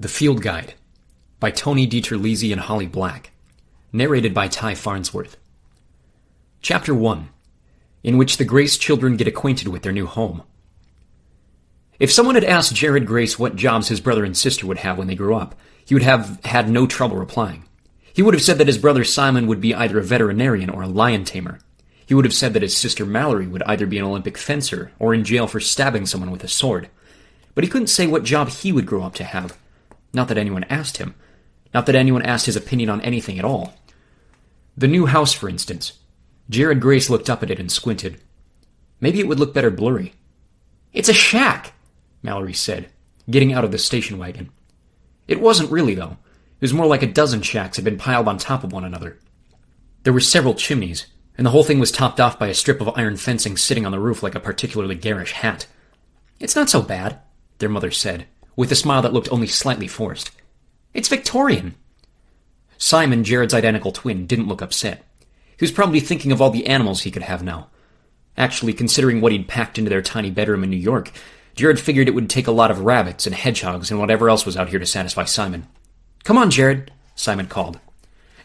The Field Guide by Tony DiTerlizzi and Holly Black. Narrated by Ty Farnsworth. Chapter 1 In which the Grace children get acquainted with their new home. If someone had asked Jared Grace what jobs his brother and sister would have when they grew up, he would have had no trouble replying. He would have said that his brother Simon would be either a veterinarian or a lion tamer. He would have said that his sister Mallory would either be an Olympic fencer or in jail for stabbing someone with a sword. But he couldn't say what job he would grow up to have. Not that anyone asked him. Not that anyone asked his opinion on anything at all. The new house, for instance. Jared Grace looked up at it and squinted. Maybe it would look better blurry. It's a shack, Mallory said, getting out of the station wagon. It wasn't really, though. It was more like a dozen shacks had been piled on top of one another. There were several chimneys, and the whole thing was topped off by a strip of iron fencing sitting on the roof like a particularly garish hat. It's not so bad, their mother said, with a smile that looked only slightly forced. It's Victorian. Simon, Jared's identical twin, didn't look upset. He was probably thinking of all the animals he could have now. Actually, considering what he'd packed into their tiny bedroom in New York, Jared figured it would take a lot of rabbits and hedgehogs and whatever else was out here to satisfy Simon. Come on, Jared, Simon called.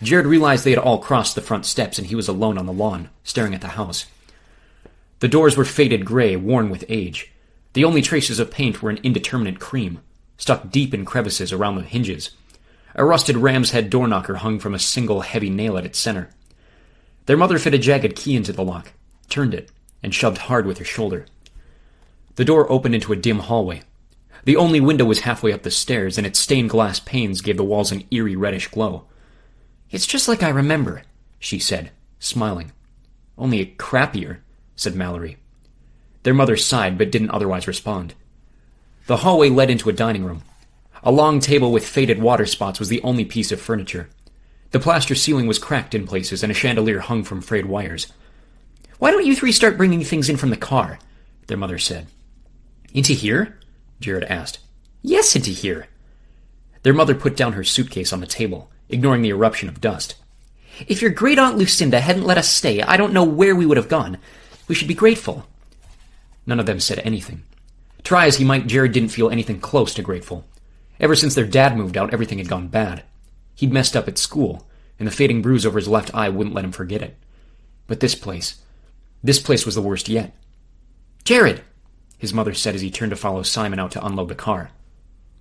Jared realized they had all crossed the front steps and he was alone on the lawn, staring at the house. The doors were faded gray, worn with age. The only traces of paint were an indeterminate cream, stuck deep in crevices around the hinges. A rusted ram's head door knocker hung from a single heavy nail at its center. Their mother fit a jagged key into the lock, turned it, and shoved hard with her shoulder. The door opened into a dim hallway. The only window was halfway up the stairs, and its stained glass panes gave the walls an eerie reddish glow. It's just like I remember, she said, smiling. Only a crappier, said Mallory. Their mother sighed, but didn't otherwise respond. The hallway led into a dining room. A long table with faded water spots was the only piece of furniture. The plaster ceiling was cracked in places, and a chandelier hung from frayed wires. Why don't you three start bringing things in from the car? Their mother said. Into here? Jared asked. Yes, into here. Their mother put down her suitcase on the table ignoring the eruption of dust. If your great aunt Lucinda hadn't let us stay, I don't know where we would have gone. We should be grateful. None of them said anything. Try as he might, Jared didn't feel anything close to grateful. Ever since their dad moved out, everything had gone bad. He'd messed up at school, and the fading bruise over his left eye wouldn't let him forget it. But this place, this place was the worst yet. Jared, his mother said as he turned to follow Simon out to unload the car.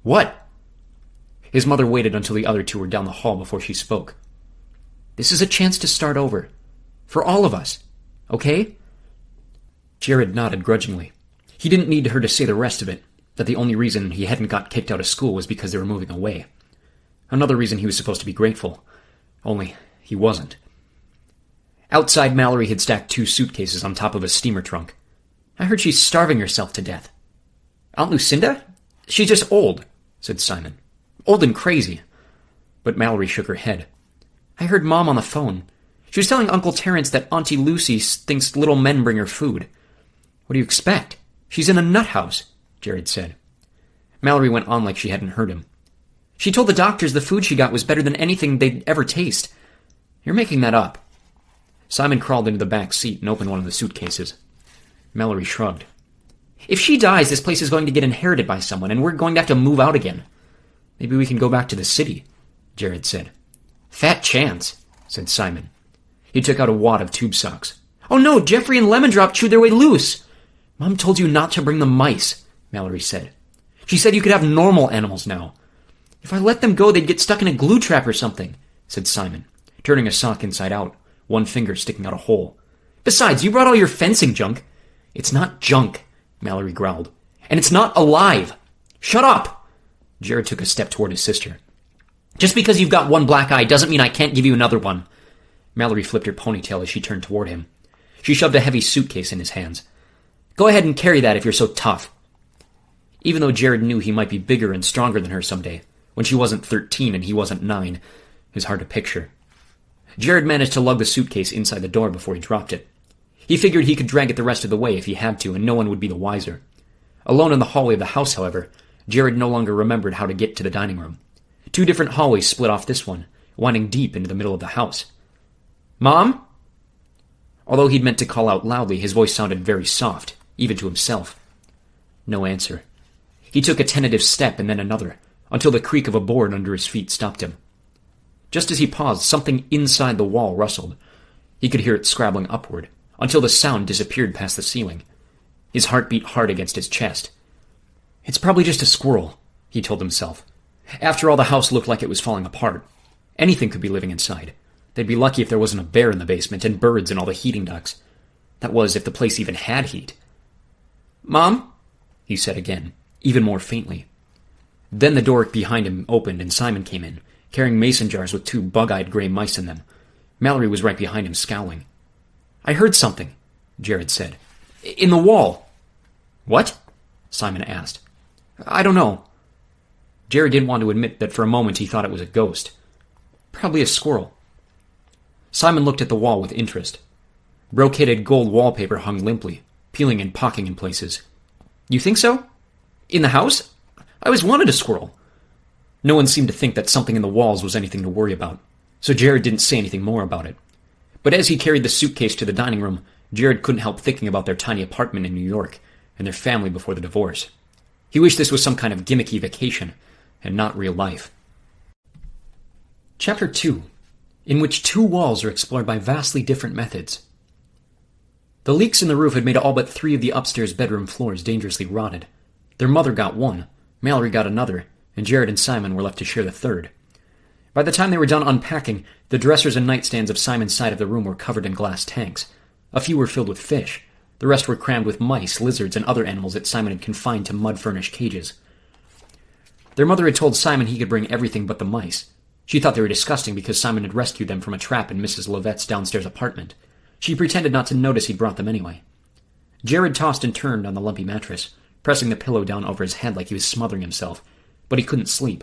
What? His mother waited until the other two were down the hall before she spoke. This is a chance to start over. For all of us. Okay? Jared nodded grudgingly. He didn't need her to say the rest of it, that the only reason he hadn't got kicked out of school was because they were moving away. Another reason he was supposed to be grateful. Only, he wasn't. Outside, Mallory had stacked two suitcases on top of a steamer trunk. I heard she's starving herself to death. Aunt Lucinda? She's just old, said Simon. Old and crazy. But Mallory shook her head. I heard Mom on the phone. She was telling Uncle Terence that Auntie Lucy thinks little men bring her food. What do you expect? She's in a nut house, Jared said. Mallory went on like she hadn't heard him. She told the doctors the food she got was better than anything they'd ever taste. You're making that up. Simon crawled into the back seat and opened one of the suitcases. Mallory shrugged. If she dies, this place is going to get inherited by someone, and we're going to have to move out again. Maybe we can go back to the city, Jared said. Fat chance, said Simon. He took out a wad of tube socks. Oh no, Jeffrey and Lemon Drop chewed their way loose. Mom told you not to bring the mice, Mallory said. She said you could have normal animals now. If I let them go, they'd get stuck in a glue trap or something, said Simon, turning a sock inside out, one finger sticking out a hole. Besides, you brought all your fencing junk. It's not junk, Mallory growled. And it's not alive. Shut up! Jared took a step toward his sister. Just because you've got one black eye doesn't mean I can't give you another one. Mallory flipped her ponytail as she turned toward him. She shoved a heavy suitcase in his hands. Go ahead and carry that if you're so tough. Even though Jared knew he might be bigger and stronger than her someday, when she wasn't thirteen and he wasn't nine, it was hard to picture. Jared managed to lug the suitcase inside the door before he dropped it. He figured he could drag it the rest of the way if he had to, and no one would be the wiser. Alone in the hallway of the house, however, Jared no longer remembered how to get to the dining room. Two different hallways split off this one, winding deep into the middle of the house. Mom? Although he'd meant to call out loudly, his voice sounded very soft, even to himself. No answer. He took a tentative step and then another, until the creak of a board under his feet stopped him. Just as he paused, something inside the wall rustled. He could hear it scrabbling upward, until the sound disappeared past the ceiling. His heart beat hard against his chest. It's probably just a squirrel, he told himself. After all, the house looked like it was falling apart. Anything could be living inside. They'd be lucky if there wasn't a bear in the basement and birds in all the heating ducts. That was, if the place even had heat. Mom? he said again, even more faintly. Then the door behind him opened and Simon came in, carrying mason jars with two bug-eyed gray mice in them. Mallory was right behind him, scowling. I heard something, Jared said. In the wall. What? Simon asked. I don't know. Jared didn't want to admit that for a moment he thought it was a ghost. Probably a squirrel. Simon looked at the wall with interest. Brocaded gold wallpaper hung limply, peeling and pocking in places. You think so? In the house? I always wanted a squirrel. No one seemed to think that something in the walls was anything to worry about, so Jared didn't say anything more about it. But as he carried the suitcase to the dining room, Jared couldn't help thinking about their tiny apartment in New York and their family before the divorce. He wished this was some kind of gimmicky vacation and not real life. Chapter 2 In which two walls are explored by vastly different methods. The leaks in the roof had made all but three of the upstairs bedroom floors dangerously rotted. Their mother got one, Mallory got another, and Jared and Simon were left to share the third. By the time they were done unpacking, the dressers and nightstands of Simon's side of the room were covered in glass tanks. A few were filled with fish. The rest were crammed with mice, lizards, and other animals that Simon had confined to mud furnished cages. Their mother had told Simon he could bring everything but the mice. She thought they were disgusting because Simon had rescued them from a trap in Mrs. Levette's downstairs apartment. She pretended not to notice he'd brought them anyway. Jared tossed and turned on the lumpy mattress, pressing the pillow down over his head like he was smothering himself, but he couldn't sleep.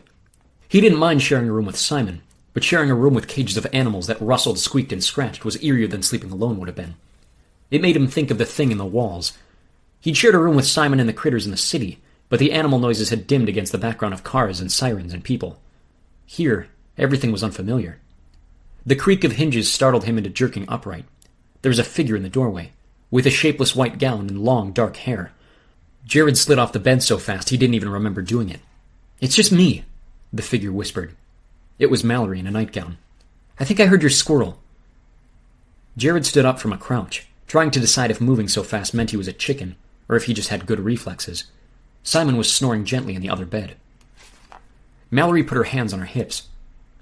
He didn't mind sharing a room with Simon, but sharing a room with cages of animals that rustled, squeaked, and scratched was eerier than sleeping alone would have been. It made him think of the thing in the walls. He'd shared a room with Simon and the critters in the city, but the animal noises had dimmed against the background of cars and sirens and people. Here, everything was unfamiliar. The creak of hinges startled him into jerking upright. There was a figure in the doorway, with a shapeless white gown and long, dark hair. Jared slid off the bed so fast he didn't even remember doing it. It's just me, the figure whispered. It was Mallory in a nightgown. I think I heard your squirrel. Jared stood up from a crouch trying to decide if moving so fast meant he was a chicken, or if he just had good reflexes. Simon was snoring gently in the other bed. Mallory put her hands on her hips.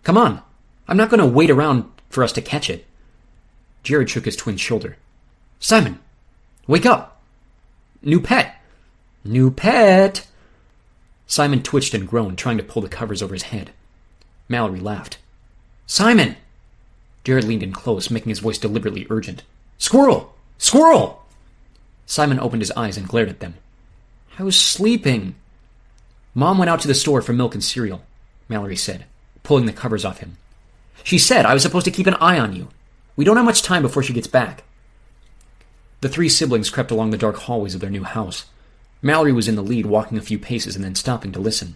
Come on! I'm not going to wait around for us to catch it. Jared shook his twin's shoulder. Simon! Wake up! New pet! New pet! Simon twitched and groaned, trying to pull the covers over his head. Mallory laughed. Simon! Jared leaned in close, making his voice deliberately urgent. Squirrel! Squirrel! Simon opened his eyes and glared at them. I was sleeping. Mom went out to the store for milk and cereal, Mallory said, pulling the covers off him. She said I was supposed to keep an eye on you. We don't have much time before she gets back. The three siblings crept along the dark hallways of their new house. Mallory was in the lead, walking a few paces and then stopping to listen.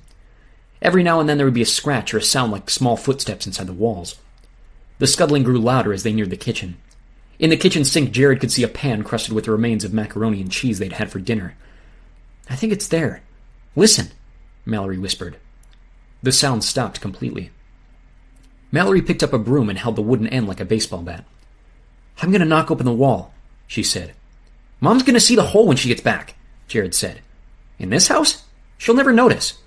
Every now and then there would be a scratch or a sound like small footsteps inside the walls. The scuttling grew louder as they neared the kitchen. In the kitchen sink, Jared could see a pan crusted with the remains of macaroni and cheese they'd had for dinner. I think it's there. Listen, Mallory whispered. The sound stopped completely. Mallory picked up a broom and held the wooden end like a baseball bat. I'm going to knock open the wall, she said. Mom's going to see the hole when she gets back, Jared said. In this house? She'll never notice.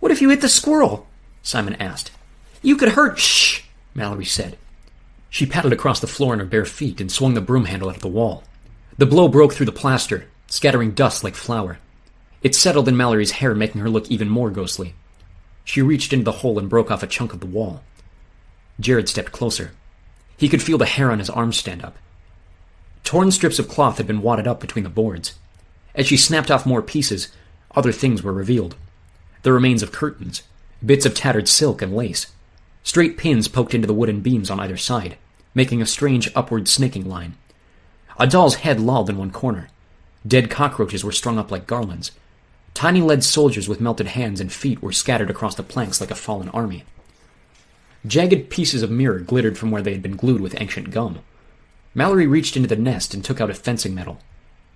What if you hit the squirrel? Simon asked. You could hurt. Shh, Mallory said. She paddled across the floor in her bare feet and swung the broom handle at the wall. The blow broke through the plaster, scattering dust like flour. It settled in Mallory's hair, making her look even more ghostly. She reached into the hole and broke off a chunk of the wall. Jared stepped closer. He could feel the hair on his arms stand up. Torn strips of cloth had been wadded up between the boards. As she snapped off more pieces, other things were revealed. The remains of curtains, bits of tattered silk and lace. Straight pins poked into the wooden beams on either side making a strange upward snaking line. A doll's head lolled in one corner. Dead cockroaches were strung up like garlands. Tiny lead soldiers with melted hands and feet were scattered across the planks like a fallen army. Jagged pieces of mirror glittered from where they had been glued with ancient gum. Mallory reached into the nest and took out a fencing medal.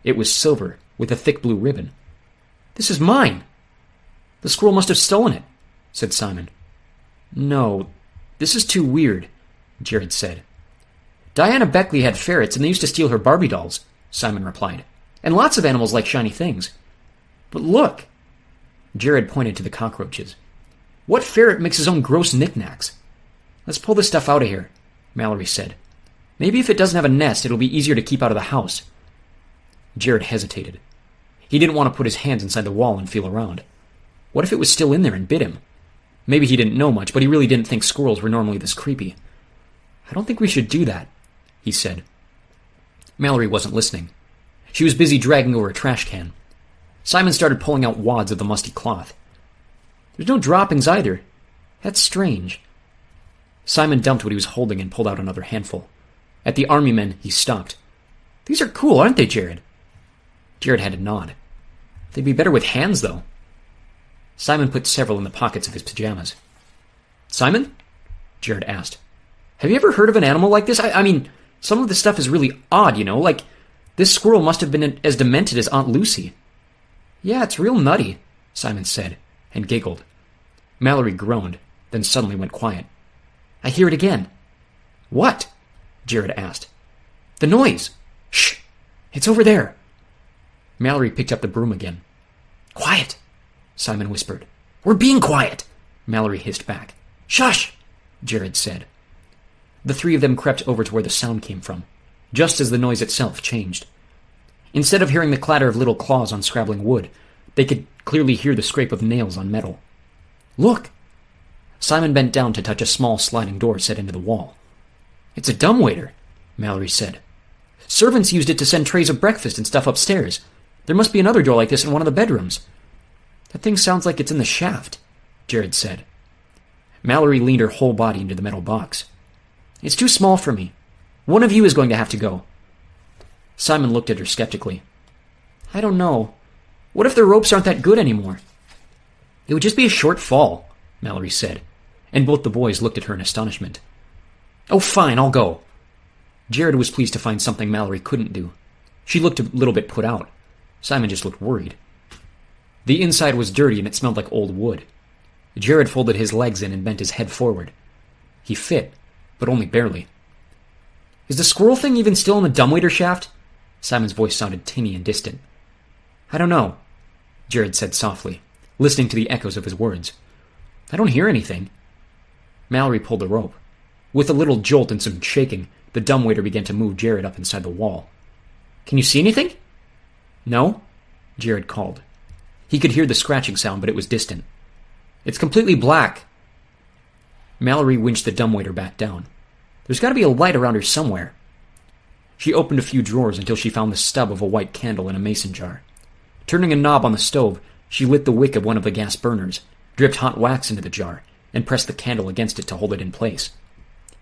It was silver, with a thick blue ribbon. This is mine! The squirrel must have stolen it. said Simon. No, this is too weird, Jared said. Diana Beckley had ferrets and they used to steal her Barbie dolls, Simon replied. And lots of animals like shiny things. But look! Jared pointed to the cockroaches. What ferret makes his own gross knickknacks? Let's pull this stuff out of here, Mallory said. Maybe if it doesn't have a nest, it'll be easier to keep out of the house. Jared hesitated. He didn't want to put his hands inside the wall and feel around. What if it was still in there and bit him? Maybe he didn't know much, but he really didn't think squirrels were normally this creepy. I don't think we should do that, he said. Mallory wasn't listening. She was busy dragging over a trash can. Simon started pulling out wads of the musty cloth. There's no droppings either. That's strange. Simon dumped what he was holding and pulled out another handful. At the army men, he stopped. These are cool, aren't they, Jared? Jared had a nod. They'd be better with hands, though. Simon put several in the pockets of his pajamas. Simon? Jared asked. Have you ever heard of an animal like this? I, I mean, some of this stuff is really odd, you know? Like, this squirrel must have been as demented as Aunt Lucy. Yeah, it's real nutty, Simon said, and giggled. Mallory groaned, then suddenly went quiet. I hear it again. What? Jared asked. The noise. Shh! It's over there. Mallory picked up the broom again. Quiet, Simon whispered. We're being quiet, Mallory hissed back. Shush, Jared said. The three of them crept over to where the sound came from, just as the noise itself changed. Instead of hearing the clatter of little claws on scrabbling wood, they could clearly hear the scrape of nails on metal. Look! Simon bent down to touch a small sliding door set into the wall. It's a dumbwaiter, Mallory said. Servants used it to send trays of breakfast and stuff upstairs. There must be another door like this in one of the bedrooms. That thing sounds like it's in the shaft, Jared said. Mallory leaned her whole body into the metal box. It's too small for me. One of you is going to have to go. Simon looked at her skeptically. I don't know. What if the ropes aren't that good anymore? It would just be a short fall, Mallory said, and both the boys looked at her in astonishment. Oh, fine, I'll go. Jared was pleased to find something Mallory couldn't do. She looked a little bit put out. Simon just looked worried. The inside was dirty and it smelled like old wood. Jared folded his legs in and bent his head forward. He fit, but only barely. Is the squirrel thing even still in the dumbwaiter shaft? Simon's voice sounded tinny and distant. I don't know, Jared said softly, listening to the echoes of his words. I don't hear anything. Mallory pulled the rope. With a little jolt and some shaking, the dumbwaiter began to move Jared up inside the wall. Can you see anything? No, Jared called. He could hear the scratching sound, but it was distant. It's completely black. Mallory winched the dumbwaiter back down. There's got to be a light around here somewhere. She opened a few drawers until she found the stub of a white candle in a mason jar. Turning a knob on the stove, she lit the wick of one of the gas burners, dripped hot wax into the jar, and pressed the candle against it to hold it in place.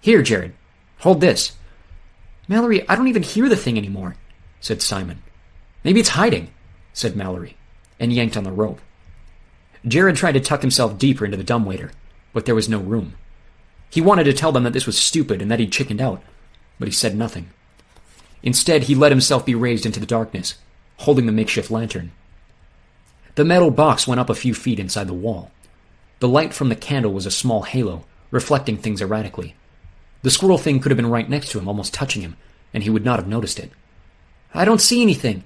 Here, Jared. Hold this. Mallory, I don't even hear the thing anymore, said Simon. Maybe it's hiding, said Mallory, and yanked on the rope. Jared tried to tuck himself deeper into the dumbwaiter, but there was no room. He wanted to tell them that this was stupid and that he'd chickened out, but he said nothing. Instead, he let himself be raised into the darkness, holding the makeshift lantern. The metal box went up a few feet inside the wall. The light from the candle was a small halo, reflecting things erratically. The squirrel thing could have been right next to him, almost touching him, and he would not have noticed it. I don't see anything,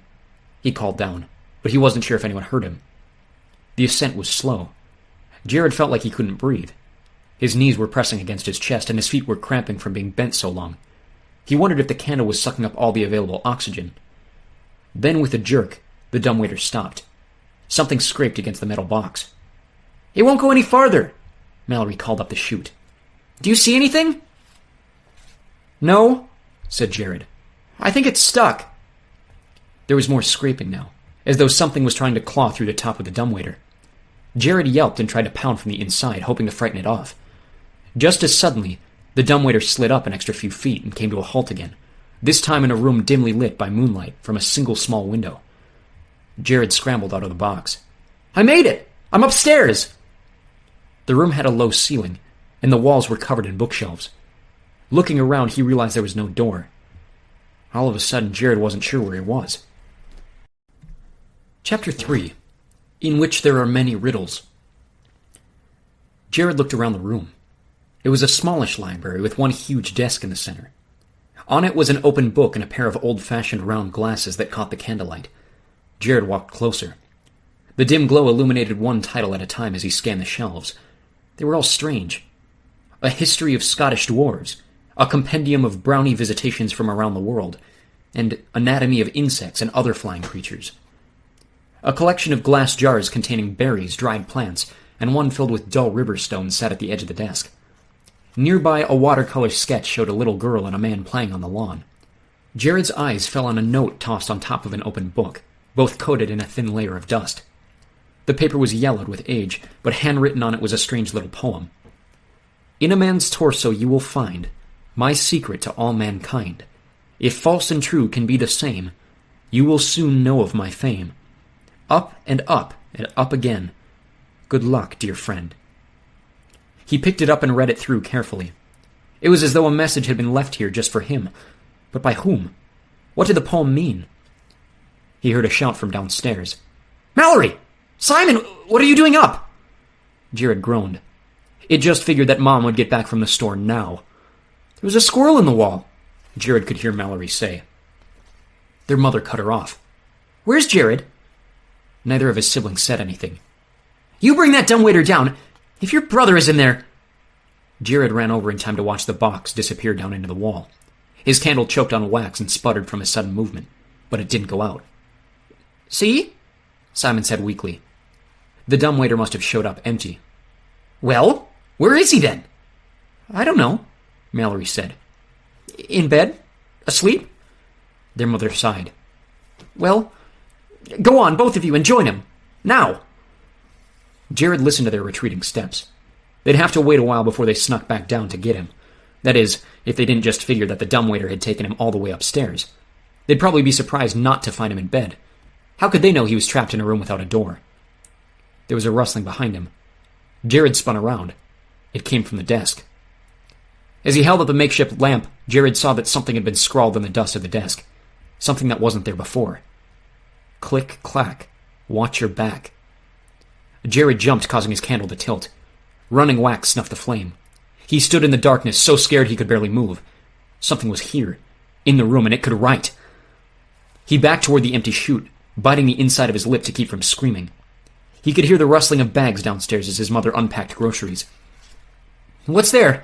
he called down, but he wasn't sure if anyone heard him. The ascent was slow. Jared felt like he couldn't breathe. His knees were pressing against his chest, and his feet were cramping from being bent so long. He wondered if the candle was sucking up all the available oxygen. Then, with a jerk, the dumbwaiter stopped. Something scraped against the metal box. It won't go any farther, Mallory called up the chute. Do you see anything? No, said Jared. I think it's stuck. There was more scraping now, as though something was trying to claw through the top of the dumbwaiter. Jared yelped and tried to pound from the inside, hoping to frighten it off. Just as suddenly, the dumbwaiter slid up an extra few feet and came to a halt again, this time in a room dimly lit by moonlight from a single small window. Jared scrambled out of the box. I made it! I'm upstairs! The room had a low ceiling, and the walls were covered in bookshelves. Looking around, he realized there was no door. All of a sudden, Jared wasn't sure where he was. Chapter 3 In which there are many riddles. Jared looked around the room. It was a smallish library with one huge desk in the center. On it was an open book and a pair of old-fashioned round glasses that caught the candlelight. Jared walked closer. The dim glow illuminated one title at a time as he scanned the shelves. They were all strange. A History of Scottish Dwarves, a compendium of brownie visitations from around the world, and Anatomy of Insects and Other Flying Creatures. A collection of glass jars containing berries, dried plants, and one filled with dull river stones sat at the edge of the desk. Nearby, a watercolor sketch showed a little girl and a man playing on the lawn. Jared's eyes fell on a note tossed on top of an open book, both coated in a thin layer of dust. The paper was yellowed with age, but handwritten on it was a strange little poem. In a man's torso you will find my secret to all mankind. If false and true can be the same, you will soon know of my fame. Up and up and up again. Good luck, dear friend. He picked it up and read it through carefully. It was as though a message had been left here just for him. But by whom? What did the poem mean? He heard a shout from downstairs. Mallory! Simon, what are you doing up? Jared groaned. It just figured that Mom would get back from the store now. There was a squirrel in the wall, Jared could hear Mallory say. Their mother cut her off. Where's Jared? Neither of his siblings said anything. You bring that dumbwaiter down. If your brother is in there. Jared ran over in time to watch the box disappear down into the wall. His candle choked on wax and sputtered from his sudden movement, but it didn't go out. See? Simon said weakly. The dumbwaiter must have showed up empty. Well, where is he then? I don't know, Mallory said. In bed? Asleep? Their mother sighed. Well, go on, both of you, and join him. Now! Jared listened to their retreating steps. They'd have to wait a while before they snuck back down to get him. That is, if they didn't just figure that the dumbwaiter had taken him all the way upstairs. They'd probably be surprised not to find him in bed. How could they know he was trapped in a room without a door? There was a rustling behind him. Jared spun around. It came from the desk. As he held up the makeshift lamp, Jared saw that something had been scrawled in the dust of the desk. Something that wasn't there before. Click, clack. Watch your back. Jared jumped, causing his candle to tilt. Running wax snuffed the flame. He stood in the darkness, so scared he could barely move. Something was here, in the room, and it could write. He backed toward the empty chute, biting the inside of his lip to keep from screaming. He could hear the rustling of bags downstairs as his mother unpacked groceries. What's there?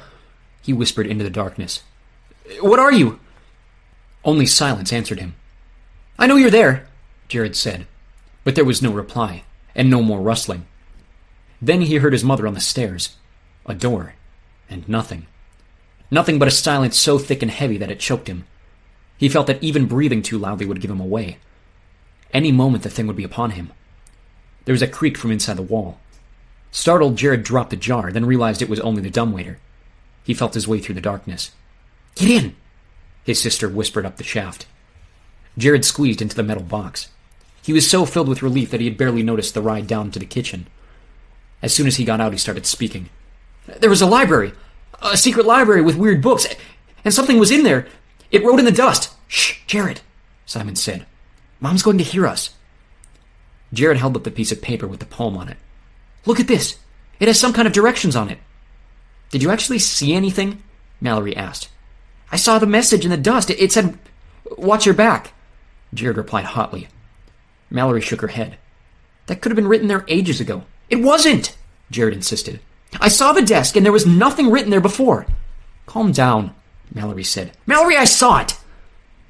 He whispered into the darkness. What are you? Only silence answered him. I know you're there, Jared said, but there was no reply and no more rustling. Then he heard his mother on the stairs, a door, and nothing. Nothing but a silence so thick and heavy that it choked him. He felt that even breathing too loudly would give him away. Any moment the thing would be upon him. There was a creak from inside the wall. Startled, Jared dropped the jar, then realized it was only the dumbwaiter. He felt his way through the darkness. Get in! His sister whispered up the shaft. Jared squeezed into the metal box. He was so filled with relief that he had barely noticed the ride down to the kitchen. As soon as he got out, he started speaking. There was a library, a secret library with weird books, and something was in there. It wrote in the dust. Shh, Jared, Simon said. Mom's going to hear us. Jared held up the piece of paper with the poem on it. Look at this. It has some kind of directions on it. Did you actually see anything? Mallory asked. I saw the message in the dust. It said, Watch your back. Jared replied hotly. Mallory shook her head. That could have been written there ages ago. It wasn't, Jared insisted. I saw the desk and there was nothing written there before. Calm down, Mallory said. Mallory, I saw it!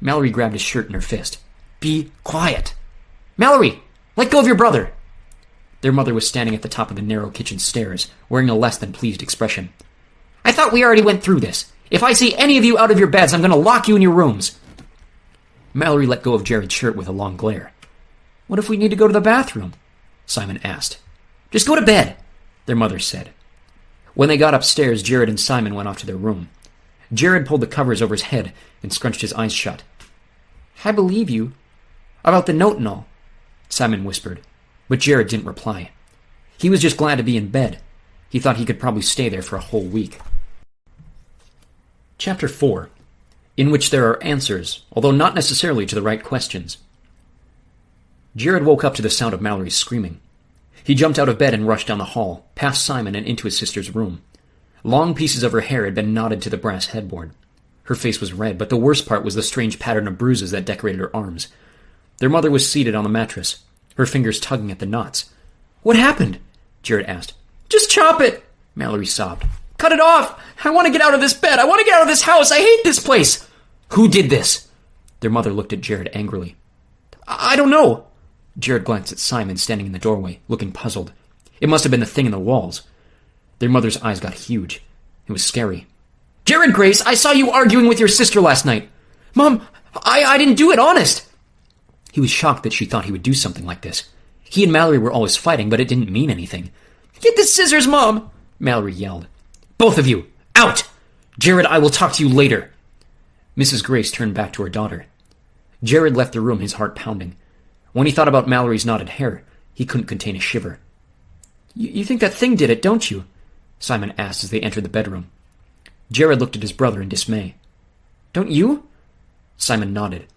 Mallory grabbed his shirt in her fist. Be quiet. Mallory, let go of your brother. Their mother was standing at the top of the narrow kitchen stairs, wearing a less than pleased expression. I thought we already went through this. If I see any of you out of your beds, I'm going to lock you in your rooms. Mallory let go of Jared's shirt with a long glare. What if we need to go to the bathroom? Simon asked. Just go to bed, their mother said. When they got upstairs, Jared and Simon went off to their room. Jared pulled the covers over his head and scrunched his eyes shut. I believe you. About the note and all, Simon whispered, but Jared didn't reply. He was just glad to be in bed. He thought he could probably stay there for a whole week. Chapter 4 In which there are answers, although not necessarily to the right questions. Jared woke up to the sound of Mallory's screaming. He jumped out of bed and rushed down the hall, past Simon and into his sister's room. Long pieces of her hair had been knotted to the brass headboard. Her face was red, but the worst part was the strange pattern of bruises that decorated her arms. Their mother was seated on the mattress, her fingers tugging at the knots. What happened? Jared asked. Just chop it, Mallory sobbed. Cut it off! I want to get out of this bed! I want to get out of this house! I hate this place! Who did this? Their mother looked at Jared angrily. I, I don't know. Jared glanced at Simon standing in the doorway, looking puzzled. It must have been the thing in the walls. Their mother's eyes got huge. It was scary. Jared Grace, I saw you arguing with your sister last night. Mom, I, I didn't do it, honest. He was shocked that she thought he would do something like this. He and Mallory were always fighting, but it didn't mean anything. Get the scissors, Mom! Mallory yelled. Both of you, out! Jared, I will talk to you later. Mrs. Grace turned back to her daughter. Jared left the room, his heart pounding. When he thought about Mallory's knotted hair, he couldn't contain a shiver. You think that thing did it, don't you? Simon asked as they entered the bedroom. Jared looked at his brother in dismay. Don't you? Simon nodded.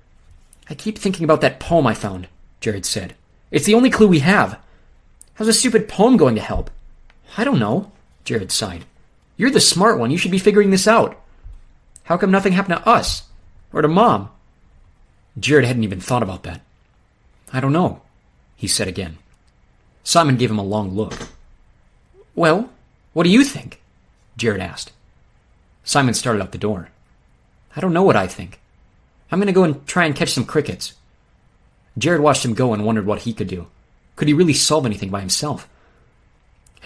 I keep thinking about that poem I found, Jared said. It's the only clue we have. How's a stupid poem going to help? I don't know, Jared sighed. You're the smart one. You should be figuring this out. How come nothing happened to us? Or to Mom? Jared hadn't even thought about that. I don't know, he said again. Simon gave him a long look. Well, what do you think? Jared asked. Simon started out the door. I don't know what I think. I'm going to go and try and catch some crickets. Jared watched him go and wondered what he could do. Could he really solve anything by himself?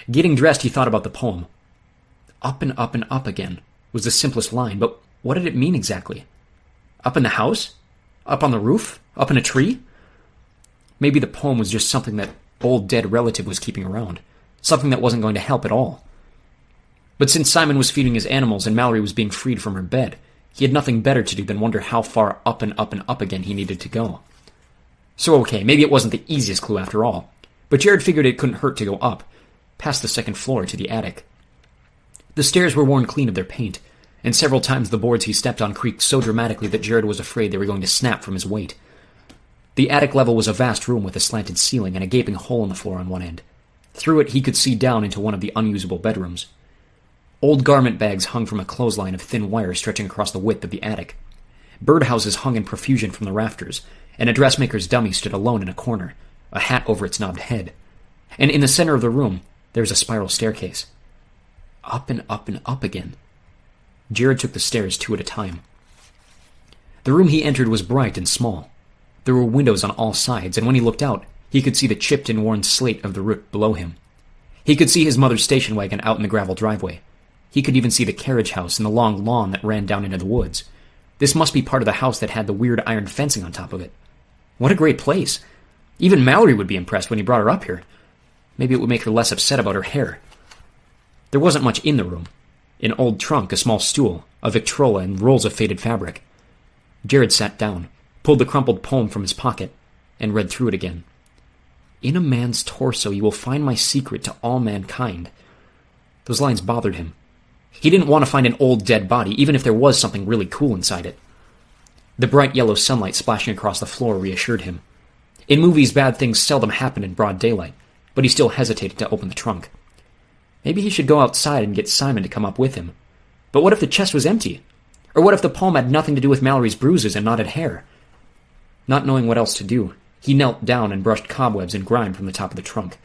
Getting dressed, he thought about the poem. Up and up and up again was the simplest line, but what did it mean exactly? Up in the house? Up on the roof? Up in a tree? Maybe the poem was just something that old dead relative was keeping around, something that wasn't going to help at all. But since Simon was feeding his animals and Mallory was being freed from her bed, he had nothing better to do than wonder how far up and up and up again he needed to go. So okay, maybe it wasn't the easiest clue after all, but Jared figured it couldn't hurt to go up, past the second floor to the attic. The stairs were worn clean of their paint, and several times the boards he stepped on creaked so dramatically that Jared was afraid they were going to snap from his weight. The attic level was a vast room with a slanted ceiling and a gaping hole in the floor on one end. Through it he could see down into one of the unusable bedrooms. Old garment bags hung from a clothesline of thin wire stretching across the width of the attic. Birdhouses hung in profusion from the rafters, and a dressmaker's dummy stood alone in a corner, a hat over its knobbed head. And in the center of the room, there was a spiral staircase. Up and up and up again. Jared took the stairs two at a time. The room he entered was bright and small. There were windows on all sides, and when he looked out, he could see the chipped and worn slate of the roof below him. He could see his mother's station wagon out in the gravel driveway. He could even see the carriage house and the long lawn that ran down into the woods. This must be part of the house that had the weird iron fencing on top of it. What a great place! Even Mallory would be impressed when he brought her up here. Maybe it would make her less upset about her hair. There wasn't much in the room. An old trunk, a small stool, a Victrola, and rolls of faded fabric. Jared sat down, pulled the crumpled poem from his pocket, and read through it again. In a man's torso you will find my secret to all mankind. Those lines bothered him. He didn't want to find an old dead body, even if there was something really cool inside it. The bright yellow sunlight splashing across the floor reassured him. In movies, bad things seldom happen in broad daylight, but he still hesitated to open the trunk. Maybe he should go outside and get Simon to come up with him. But what if the chest was empty? Or what if the palm had nothing to do with Mallory's bruises and knotted hair? Not knowing what else to do, he knelt down and brushed cobwebs and grime from the top of the trunk.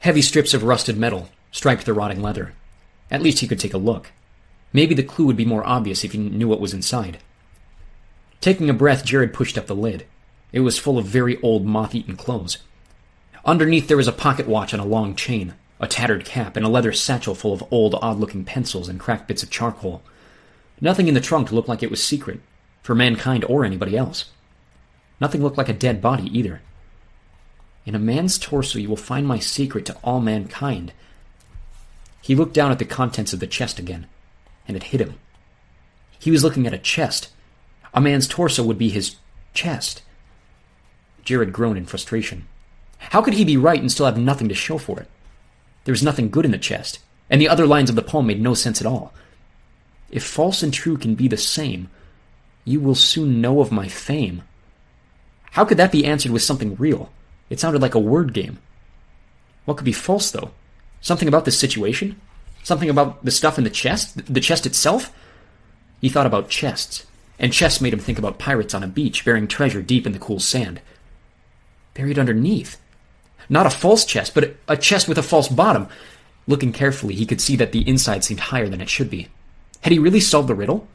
Heavy strips of rusted metal striped the rotting leather. At least he could take a look. Maybe the clue would be more obvious if he knew what was inside. Taking a breath, Jared pushed up the lid. It was full of very old, moth eaten clothes. Underneath there was a pocket watch on a long chain, a tattered cap, and a leather satchel full of old, odd looking pencils and cracked bits of charcoal. Nothing in the trunk looked like it was secret, for mankind or anybody else. Nothing looked like a dead body either. In a man's torso you will find my secret to all mankind. He looked down at the contents of the chest again, and it hit him. He was looking at a chest. A man's torso would be his chest. Jared groaned in frustration. How could he be right and still have nothing to show for it? There was nothing good in the chest, and the other lines of the poem made no sense at all. If false and true can be the same, you will soon know of my fame. How could that be answered with something real? It sounded like a word game. What could be false, though? Something about this situation? Something about the stuff in the chest? The chest itself? He thought about chests, and chests made him think about pirates on a beach bearing treasure deep in the cool sand. Buried underneath. Not a false chest, but a chest with a false bottom. Looking carefully, he could see that the inside seemed higher than it should be. Had he really solved the riddle?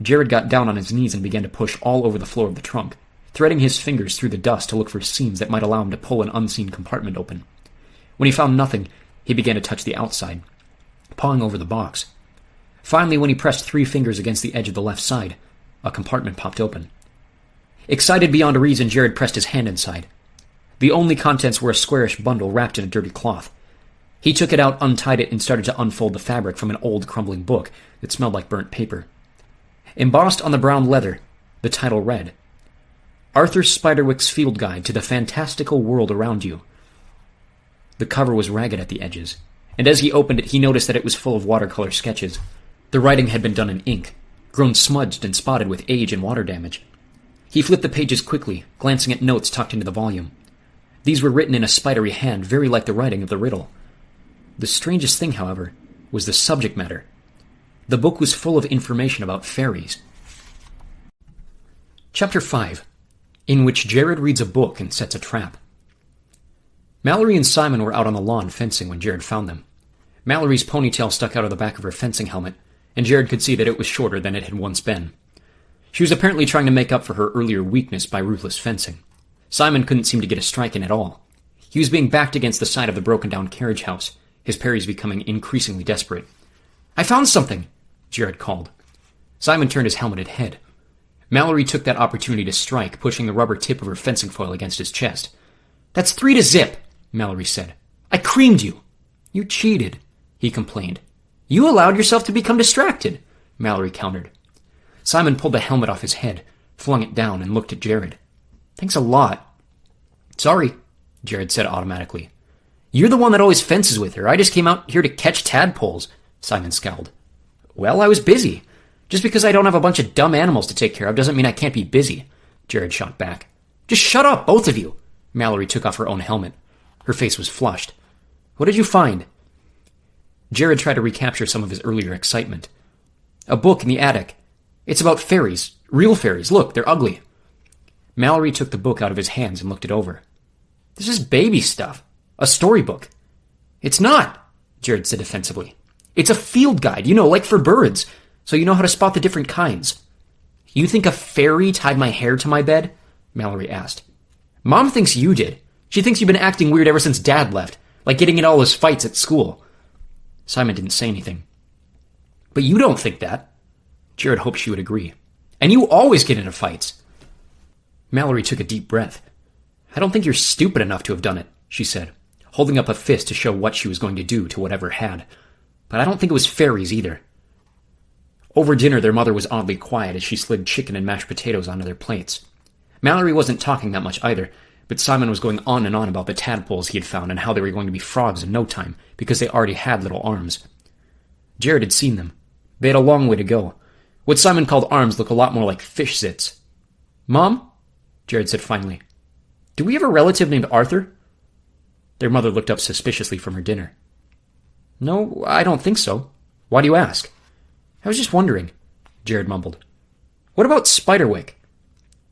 Jared got down on his knees and began to push all over the floor of the trunk, threading his fingers through the dust to look for seams that might allow him to pull an unseen compartment open. When he found nothing, he began to touch the outside, pawing over the box. Finally, when he pressed three fingers against the edge of the left side, a compartment popped open. Excited beyond reason, Jared pressed his hand inside. The only contents were a squarish bundle wrapped in a dirty cloth. He took it out, untied it, and started to unfold the fabric from an old, crumbling book that smelled like burnt paper. Embossed on the brown leather, the title read Arthur Spiderwick's Field Guide to the Fantastical World Around You. The cover was ragged at the edges, and as he opened it, he noticed that it was full of watercolor sketches. The writing had been done in ink, grown smudged and spotted with age and water damage. He flipped the pages quickly, glancing at notes tucked into the volume. These were written in a spidery hand, very like the writing of the riddle. The strangest thing, however, was the subject matter. The book was full of information about fairies. Chapter 5 In which Jared reads a book and sets a trap. Mallory and Simon were out on the lawn fencing when Jared found them. Mallory's ponytail stuck out of the back of her fencing helmet, and Jared could see that it was shorter than it had once been. She was apparently trying to make up for her earlier weakness by ruthless fencing. Simon couldn't seem to get a strike in at all. He was being backed against the side of the broken down carriage house, his parries becoming increasingly desperate. I found something, Jared called. Simon turned his helmeted head. Mallory took that opportunity to strike, pushing the rubber tip of her fencing foil against his chest. That's three to zip, Mallory said. I creamed you. You cheated, he complained. You allowed yourself to become distracted, Mallory countered. Simon pulled the helmet off his head, flung it down, and looked at Jared. Thanks a lot. Sorry, Jared said automatically. You're the one that always fences with her. I just came out here to catch tadpoles, Simon scowled. Well, I was busy. Just because I don't have a bunch of dumb animals to take care of doesn't mean I can't be busy, Jared shot back. Just shut up, both of you. Mallory took off her own helmet. Her face was flushed. What did you find? Jared tried to recapture some of his earlier excitement. A book in the attic. It's about fairies. Real fairies. Look, they're ugly. Mallory took the book out of his hands and looked it over. This is baby stuff. A storybook. It's not, Jared said defensively. It's a field guide, you know, like for birds, so you know how to spot the different kinds. You think a fairy tied my hair to my bed? Mallory asked. Mom thinks you did. She thinks you've been acting weird ever since Dad left, like getting in all those fights at school. Simon didn't say anything. But you don't think that. Jared hoped she would agree. And you always get into fights. Mallory took a deep breath. I don't think you're stupid enough to have done it, she said, holding up a fist to show what she was going to do to whatever had. But I don't think it was fairies either. Over dinner, their mother was oddly quiet as she slid chicken and mashed potatoes onto their plates. Mallory wasn't talking that much either, but Simon was going on and on about the tadpoles he had found and how they were going to be frogs in no time, because they already had little arms. Jared had seen them. They had a long way to go. What Simon called arms looked a lot more like fish zits. Mom? Jared said finally. Do we have a relative named Arthur? Their mother looked up suspiciously from her dinner. No, I don't think so. Why do you ask? I was just wondering, Jared mumbled. What about Spiderwick?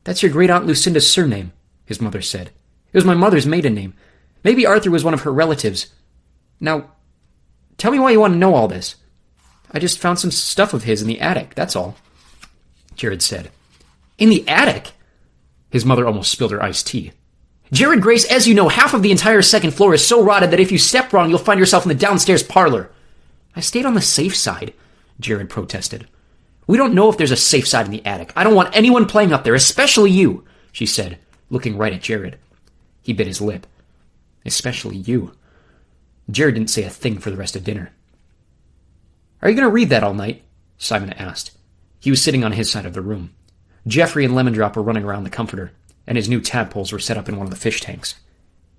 That's your great aunt Lucinda's surname, his mother said. It was my mother's maiden name. Maybe Arthur was one of her relatives. Now, tell me why you want to know all this. I just found some stuff of his in the attic, that's all. Jared said. In the attic? His mother almost spilled her iced tea. Jared Grace, as you know, half of the entire second floor is so rotted that if you step wrong, you'll find yourself in the downstairs parlor. I stayed on the safe side, Jared protested. We don't know if there's a safe side in the attic. I don't want anyone playing up there, especially you, she said, looking right at Jared. He bit his lip. Especially you. Jared didn't say a thing for the rest of dinner. Are you going to read that all night? Simon asked. He was sitting on his side of the room. Jeffrey and Lemon Drop were running around the comforter and his new tadpoles were set up in one of the fish tanks.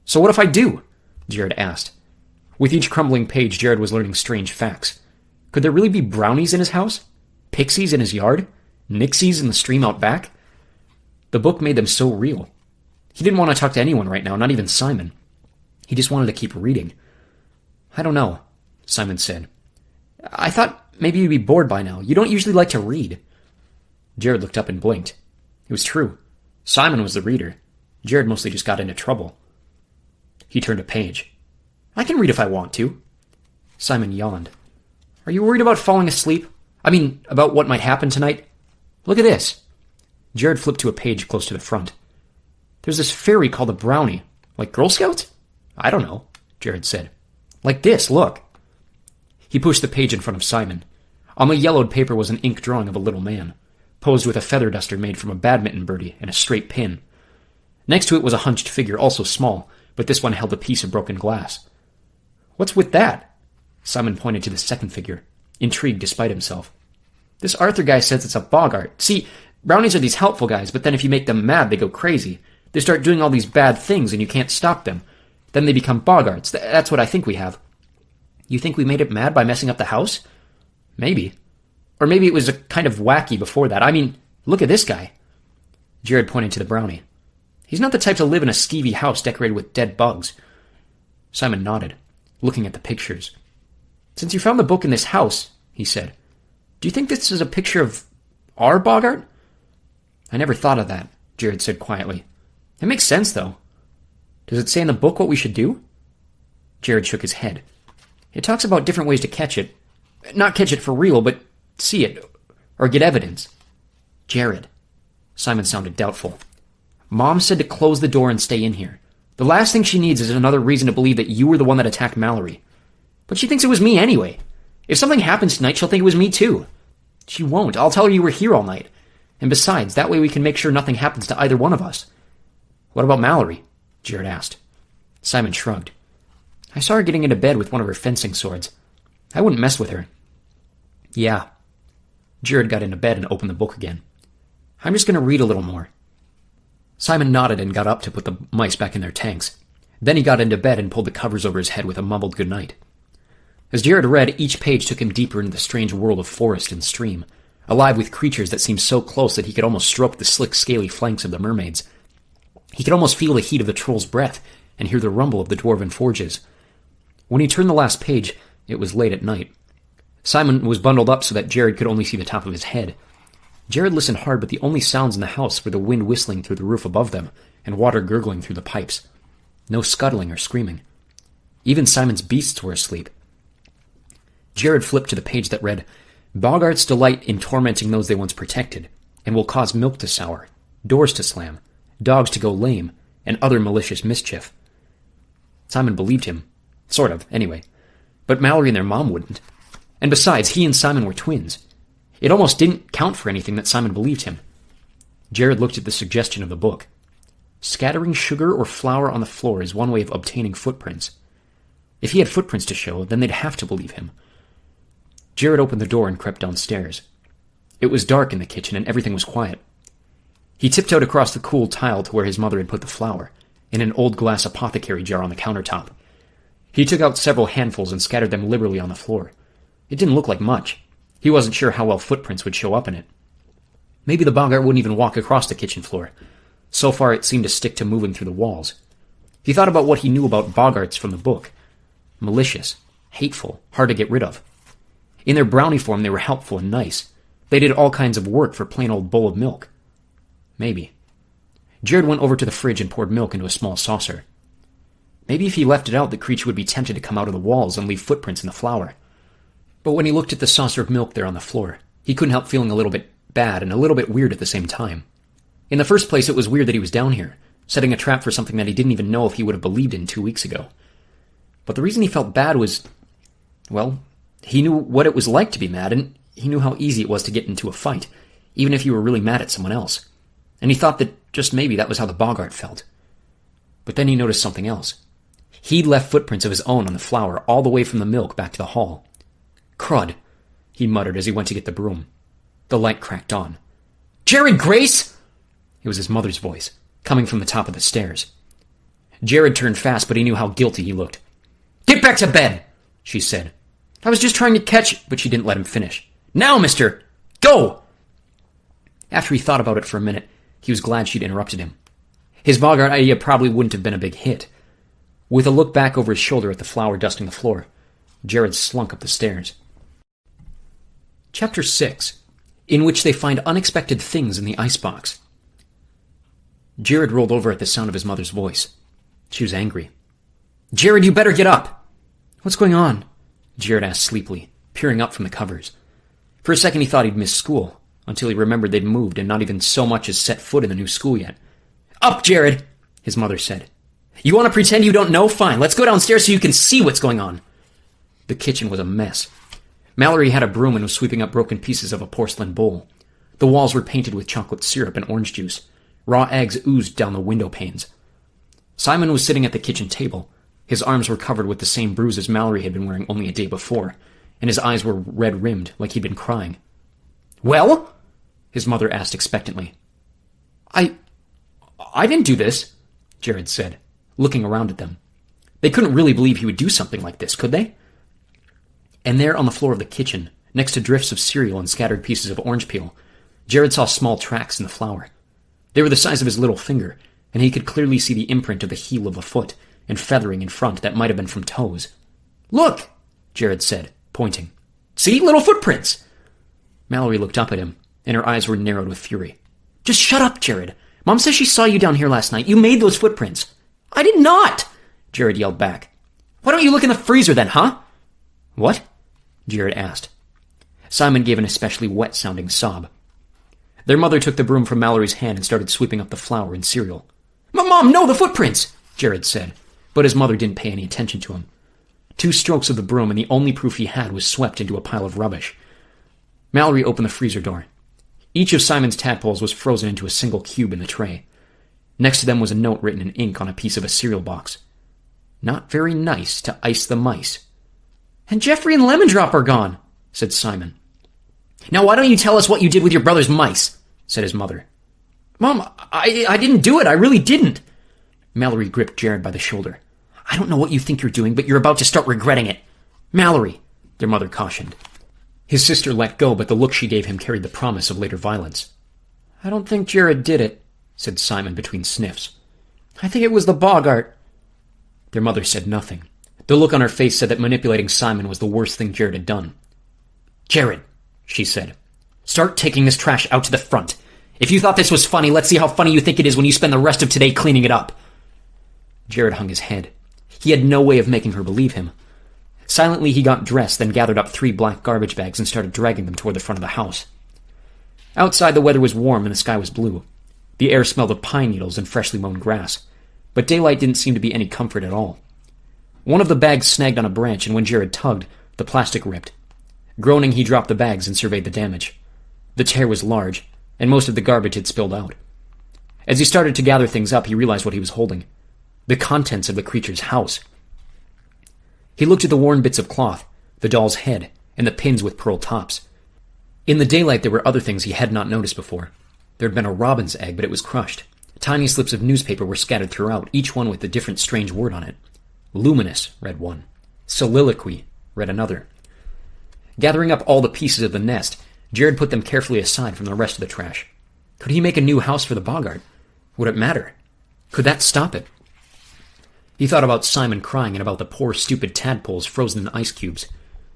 So what if I do? Jared asked. With each crumbling page, Jared was learning strange facts. Could there really be brownies in his house? Pixies in his yard? Nixies in the stream out back? The book made them so real. He didn't want to talk to anyone right now, not even Simon. He just wanted to keep reading. I don't know, Simon said. I thought maybe you'd be bored by now. You don't usually like to read. Jared looked up and blinked. It was true. Simon was the reader. Jared mostly just got into trouble. He turned a page. I can read if I want to. Simon yawned. Are you worried about falling asleep? I mean, about what might happen tonight? Look at this. Jared flipped to a page close to the front. There's this fairy called a brownie. Like Girl Scouts? I don't know, Jared said. Like this, look. He pushed the page in front of Simon. On the yellowed paper was an ink drawing of a little man, posed with a feather duster made from a badminton birdie and a straight pin. Next to it was a hunched figure, also small, but this one held a piece of broken glass. What's with that? Simon pointed to the second figure, intrigued despite himself. This Arthur guy says it's a Boggart. See, brownies are these helpful guys, but then if you make them mad, they go crazy. They start doing all these bad things and you can't stop them. Then they become Boggarts. That's what I think we have. You think we made it mad by messing up the house? Maybe. Or maybe it was a kind of wacky before that. I mean, look at this guy. Jared pointed to the brownie. He's not the type to live in a skeevy house decorated with dead bugs. Simon nodded, looking at the pictures. Since you found the book in this house, he said, do you think this is a picture of our Boggart? I never thought of that, Jared said quietly. It makes sense, though. Does it say in the book what we should do? Jared shook his head. It talks about different ways to catch it. Not catch it for real, but see it, or get evidence. Jared. Simon sounded doubtful. Mom said to close the door and stay in here. The last thing she needs is another reason to believe that you were the one that attacked Mallory. But she thinks it was me anyway. If something happens tonight, she'll think it was me too. She won't. I'll tell her you were here all night. And besides, that way we can make sure nothing happens to either one of us. What about Mallory? Jared asked. Simon shrugged. I saw her getting into bed with one of her fencing swords. I wouldn't mess with her. Yeah. Jared got into bed and opened the book again. I'm just going to read a little more. Simon nodded and got up to put the mice back in their tanks. Then he got into bed and pulled the covers over his head with a mumbled good night. As Jared read, each page took him deeper into the strange world of forest and stream, alive with creatures that seemed so close that he could almost stroke the slick, scaly flanks of the mermaids. He could almost feel the heat of the troll's breath and hear the rumble of the dwarven forges. When he turned the last page, it was late at night. Simon was bundled up so that Jared could only see the top of his head. Jared listened hard, but the only sounds in the house were the wind whistling through the roof above them and water gurgling through the pipes. No scuttling or screaming. Even Simon's beasts were asleep. Jared flipped to the page that read, Boggarts delight in tormenting those they once protected, and will cause milk to sour, doors to slam, dogs to go lame, and other malicious mischief. Simon believed him. Sort of, anyway. But Mallory and their mom wouldn't. And besides, he and Simon were twins. It almost didn't count for anything that Simon believed him. Jared looked at the suggestion of the book. Scattering sugar or flour on the floor is one way of obtaining footprints. If he had footprints to show, then they'd have to believe him. Jared opened the door and crept downstairs. It was dark in the kitchen and everything was quiet. He tiptoed across the cool tile to where his mother had put the flour, in an old glass apothecary jar on the countertop. He took out several handfuls and scattered them liberally on the floor. It didn't look like much. He wasn't sure how well footprints would show up in it. Maybe the Boggart wouldn't even walk across the kitchen floor. So far it seemed to stick to moving through the walls. He thought about what he knew about Boggarts from the book. Malicious, hateful, hard to get rid of. In their brownie form, they were helpful and nice. They did all kinds of work for plain old bowl of milk. Maybe. Jared went over to the fridge and poured milk into a small saucer. Maybe if he left it out, the creature would be tempted to come out of the walls and leave footprints in the flour. But when he looked at the saucer of milk there on the floor, he couldn't help feeling a little bit bad and a little bit weird at the same time. In the first place, it was weird that he was down here, setting a trap for something that he didn't even know if he would have believed in two weeks ago. But the reason he felt bad was, well, he knew what it was like to be mad, and he knew how easy it was to get into a fight, even if you were really mad at someone else. And he thought that just maybe that was how the Boggart felt. But then he noticed something else. He'd left footprints of his own on the flour all the way from the milk back to the hall. Crud, he muttered as he went to get the broom. The light cracked on. Jared Grace! It was his mother's voice, coming from the top of the stairs. Jared turned fast, but he knew how guilty he looked. Get back to bed, she said. I was just trying to catch, but she didn't let him finish. Now, mister! Go! After he thought about it for a minute, he was glad she'd interrupted him. His Boggart idea probably wouldn't have been a big hit. With a look back over his shoulder at the flour dusting the floor, Jared slunk up the stairs. Chapter 6 In which they find unexpected things in the icebox. Jared rolled over at the sound of his mother's voice. She was angry. Jared, you better get up! What's going on? Jared asked sleepily, peering up from the covers. For a second he thought he'd missed school, until he remembered they'd moved and not even so much as set foot in the new school yet. Up, Jared! his mother said. You want to pretend you don't know? Fine, let's go downstairs so you can see what's going on. The kitchen was a mess. Mallory had a broom and was sweeping up broken pieces of a porcelain bowl. The walls were painted with chocolate syrup and orange juice. Raw eggs oozed down the window panes. Simon was sitting at the kitchen table. His arms were covered with the same bruises Mallory had been wearing only a day before, and his eyes were red rimmed, like he'd been crying. Well? His mother asked expectantly. I. I didn't do this, Jared said, looking around at them. They couldn't really believe he would do something like this, could they? And there on the floor of the kitchen, next to drifts of cereal and scattered pieces of orange peel, Jared saw small tracks in the flour. They were the size of his little finger, and he could clearly see the imprint of the heel of a foot and feathering in front that might have been from toes. Look, Jared said, pointing. See, little footprints! Mallory looked up at him, and her eyes were narrowed with fury. Just shut up, Jared. Mom says she saw you down here last night. You made those footprints. I did not! Jared yelled back. Why don't you look in the freezer then, huh? What? Jared asked. Simon gave an especially wet sounding sob. Their mother took the broom from Mallory's hand and started sweeping up the flour and cereal. Mom, no, the footprints! Jared said, but his mother didn't pay any attention to him. Two strokes of the broom, and the only proof he had was swept into a pile of rubbish. Mallory opened the freezer door. Each of Simon's tadpoles was frozen into a single cube in the tray. Next to them was a note written in ink on a piece of a cereal box. Not very nice to ice the mice. And Jeffrey and Lemon Drop are gone, said Simon. Now why don't you tell us what you did with your brother's mice? said his mother. Mom, I, I didn't do it. I really didn't. Mallory gripped Jared by the shoulder. I don't know what you think you're doing, but you're about to start regretting it. Mallory, their mother cautioned. His sister let go, but the look she gave him carried the promise of later violence. I don't think Jared did it, said Simon between sniffs. I think it was the Boggart. Their mother said nothing. The look on her face said that manipulating Simon was the worst thing Jared had done. Jared, she said, start taking this trash out to the front. If you thought this was funny, let's see how funny you think it is when you spend the rest of today cleaning it up. Jared hung his head. He had no way of making her believe him. Silently, he got dressed, then gathered up three black garbage bags and started dragging them toward the front of the house. Outside, the weather was warm and the sky was blue. The air smelled of pine needles and freshly mown grass, but daylight didn't seem to be any comfort at all. One of the bags snagged on a branch, and when Jared tugged, the plastic ripped. Groaning, he dropped the bags and surveyed the damage. The tear was large, and most of the garbage had spilled out. As he started to gather things up, he realized what he was holding the contents of the creature's house. He looked at the worn bits of cloth, the doll's head, and the pins with pearl tops. In the daylight, there were other things he had not noticed before. There had been a robin's egg, but it was crushed. Tiny slips of newspaper were scattered throughout, each one with a different strange word on it. Luminous, read one. Soliloquy, read another. Gathering up all the pieces of the nest, Jared put them carefully aside from the rest of the trash. Could he make a new house for the Boggart? Would it matter? Could that stop it? He thought about Simon crying and about the poor, stupid tadpoles frozen in ice cubes.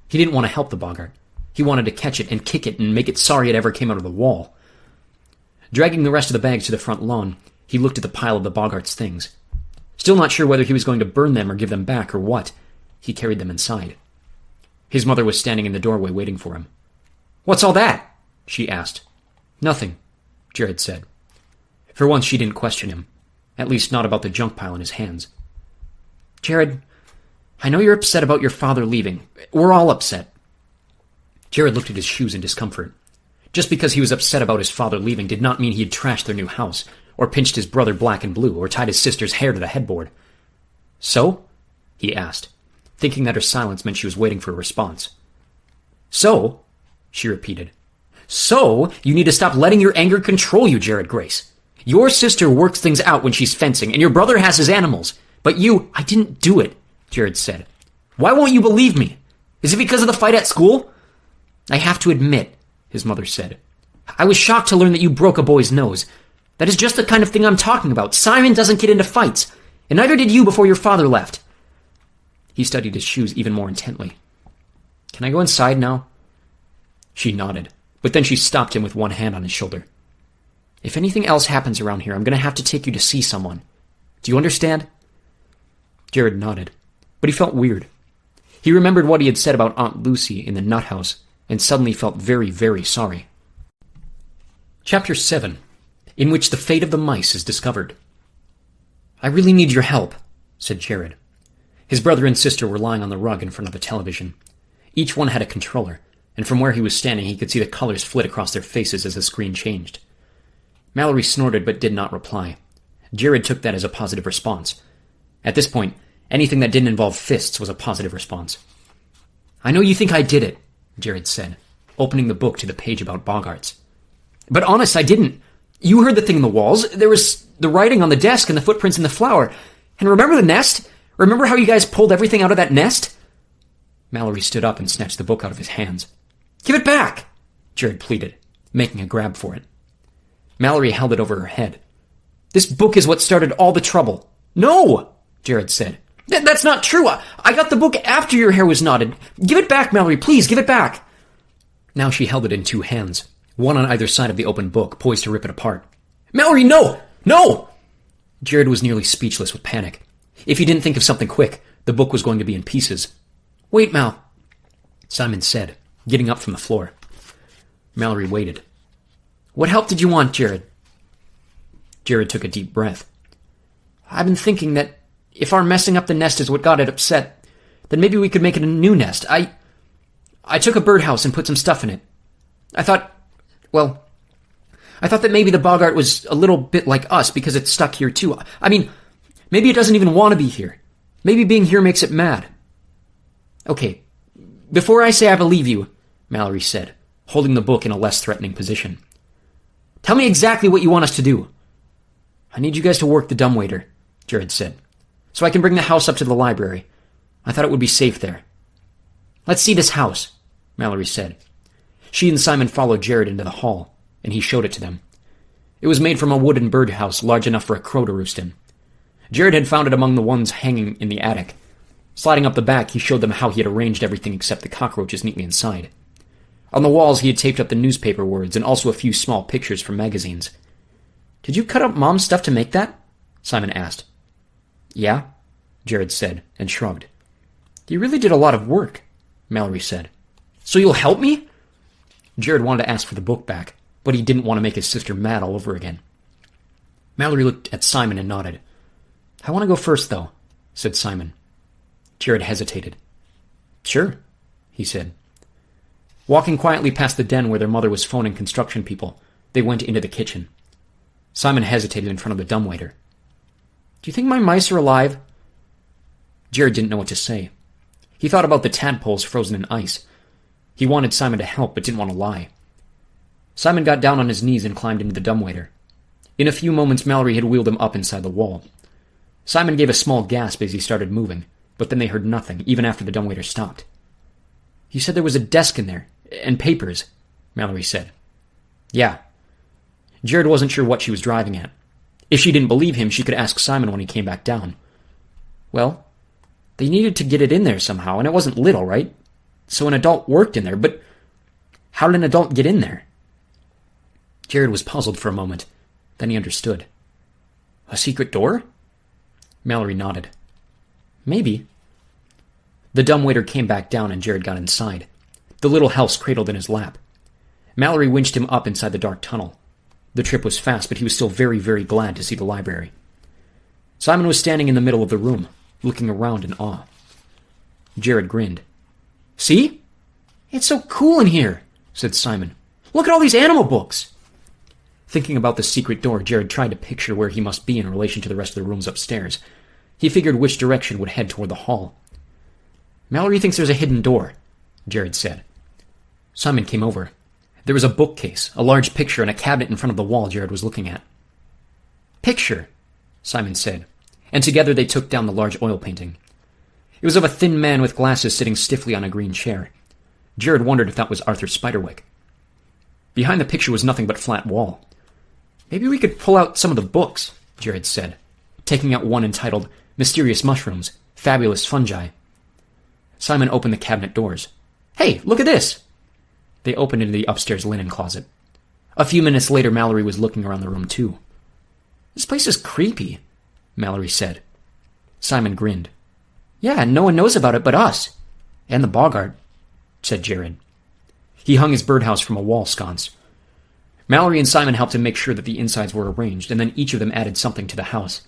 He didn't want to help the Boggart. He wanted to catch it and kick it and make it sorry it ever came out of the wall. Dragging the rest of the bags to the front lawn, he looked at the pile of the Boggart's things. Still not sure whether he was going to burn them or give them back or what, he carried them inside. His mother was standing in the doorway waiting for him. What's all that? she asked. Nothing, Jared said. For once, she didn't question him, at least not about the junk pile in his hands. Jared, I know you're upset about your father leaving. We're all upset. Jared looked at his shoes in discomfort. Just because he was upset about his father leaving did not mean he had trashed their new house, or pinched his brother black and blue, or tied his sister's hair to the headboard. So? he asked, thinking that her silence meant she was waiting for a response. So? she repeated. So, you need to stop letting your anger control you, Jared Grace. Your sister works things out when she's fencing, and your brother has his animals. But you, I didn't do it, Jared said. Why won't you believe me? Is it because of the fight at school? I have to admit, his mother said. I was shocked to learn that you broke a boy's nose. That is just the kind of thing I'm talking about. Simon doesn't get into fights, and neither did you before your father left. He studied his shoes even more intently. Can I go inside now? She nodded, but then she stopped him with one hand on his shoulder. If anything else happens around here, I'm going to have to take you to see someone. Do you understand? Jared nodded, but he felt weird. He remembered what he had said about Aunt Lucy in the nut house and suddenly felt very, very sorry. Chapter 7 In which the fate of the mice is discovered. I really need your help, said Jared. His brother and sister were lying on the rug in front of the television. Each one had a controller, and from where he was standing he could see the colors flit across their faces as the screen changed. Mallory snorted but did not reply. Jared took that as a positive response. At this point, anything that didn't involve fists was a positive response. I know you think I did it, Jared said, opening the book to the page about Boggarts. But honest, I didn't. You heard the thing in the walls. There was the writing on the desk and the footprints in the flour. And remember the nest? Remember how you guys pulled everything out of that nest? Mallory stood up and snatched the book out of his hands. Give it back! Jared pleaded, making a grab for it. Mallory held it over her head. This book is what started all the trouble. No! Jared said. Th- that's not true. I-, I got the book after your hair was knotted. Give it back, Mallory, please, give it back. Now she held it in two hands, one on either side of the open book, poised to rip it apart. Mallory, no! No! Jared was nearly speechless with panic. If he didn't think of something quick, the book was going to be in pieces. Wait, Mal, Simon said, getting up from the floor. Mallory waited. What help did you want, Jared? Jared took a deep breath. I've been thinking that if our messing up the nest is what got it upset, then maybe we could make it a new nest. I. I took a birdhouse and put some stuff in it. I thought. Well. I thought that maybe the Boggart was a little bit like us because it's stuck here too. I mean, maybe it doesn't even want to be here. Maybe being here makes it mad. Okay, before I say I believe you, Mallory said, holding the book in a less threatening position. Tell me exactly what you want us to do. I need you guys to work the dumbwaiter, Jared said, so I can bring the house up to the library. I thought it would be safe there. Let's see this house, Mallory said. She and Simon followed Jared into the hall, and he showed it to them. It was made from a wooden birdhouse large enough for a crow to roost in. Jared had found it among the ones hanging in the attic. Sliding up the back, he showed them how he had arranged everything except the cockroaches neatly inside. On the walls, he had taped up the newspaper words and also a few small pictures from magazines. Did you cut up Mom's stuff to make that? Simon asked. Yeah, Jared said, and shrugged. You really did a lot of work, Mallory said. So you'll help me? Jared wanted to ask for the book back, but he didn't want to make his sister mad all over again. Mallory looked at Simon and nodded. I want to go first, though, said Simon. Jared hesitated. Sure, he said. Walking quietly past the den where their mother was phoning construction people, they went into the kitchen. Simon hesitated in front of the dumbwaiter. Do you think my mice are alive? Jared didn't know what to say. He thought about the tadpoles frozen in ice. He wanted Simon to help, but didn't want to lie. Simon got down on his knees and climbed into the dumbwaiter. In a few moments, Mallory had wheeled him up inside the wall. Simon gave a small gasp as he started moving, but then they heard nothing, even after the dumbwaiter stopped. You said there was a desk in there, and papers, Mallory said. Yeah. Jared wasn't sure what she was driving at. If she didn't believe him, she could ask Simon when he came back down. Well, they needed to get it in there somehow, and it wasn't little, right? So an adult worked in there, but how did an adult get in there? Jared was puzzled for a moment. Then he understood. A secret door? Mallory nodded. Maybe. The dumbwaiter came back down and Jared got inside. The little house cradled in his lap. Mallory winched him up inside the dark tunnel. The trip was fast, but he was still very, very glad to see the library. Simon was standing in the middle of the room, looking around in awe. Jared grinned. See? It's so cool in here, said Simon. Look at all these animal books. Thinking about the secret door, Jared tried to picture where he must be in relation to the rest of the rooms upstairs. He figured which direction would head toward the hall. Mallory thinks there's a hidden door, Jared said. Simon came over. There was a bookcase, a large picture, and a cabinet in front of the wall Jared was looking at. Picture, Simon said, and together they took down the large oil painting. It was of a thin man with glasses sitting stiffly on a green chair. Jared wondered if that was Arthur Spiderwick. Behind the picture was nothing but flat wall. Maybe we could pull out some of the books, Jared said, taking out one entitled Mysterious Mushrooms, Fabulous Fungi. Simon opened the cabinet doors. Hey, look at this! They opened into the upstairs linen closet. A few minutes later, Mallory was looking around the room, too. This place is creepy, Mallory said. Simon grinned. Yeah, no one knows about it but us. And the Boggart, said Jared. He hung his birdhouse from a wall sconce. Mallory and Simon helped him make sure that the insides were arranged, and then each of them added something to the house.